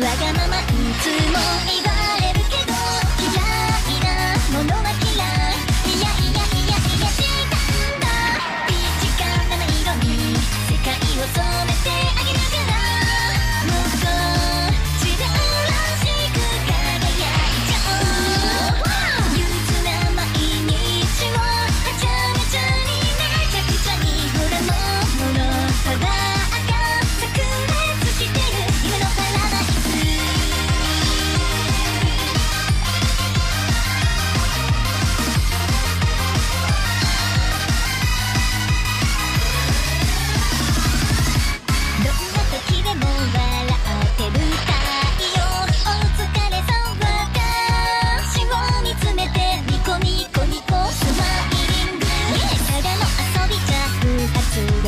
わがままいつ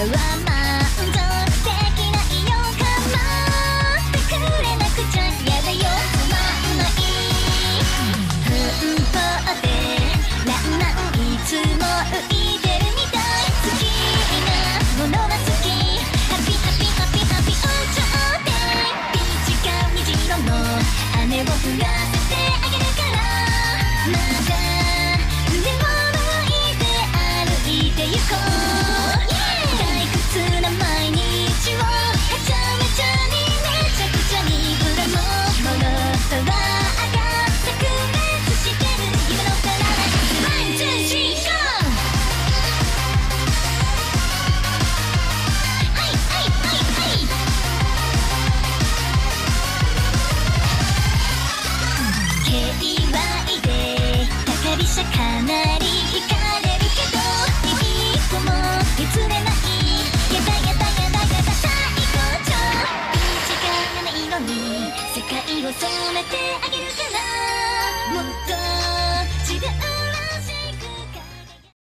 満足できないよ構ってくれなくちゃ嫌だよつまいいつも浮いてるみたい好きなものは好きハッピーハッピーハッピーハッピーおちょうでピーチの雨を降ら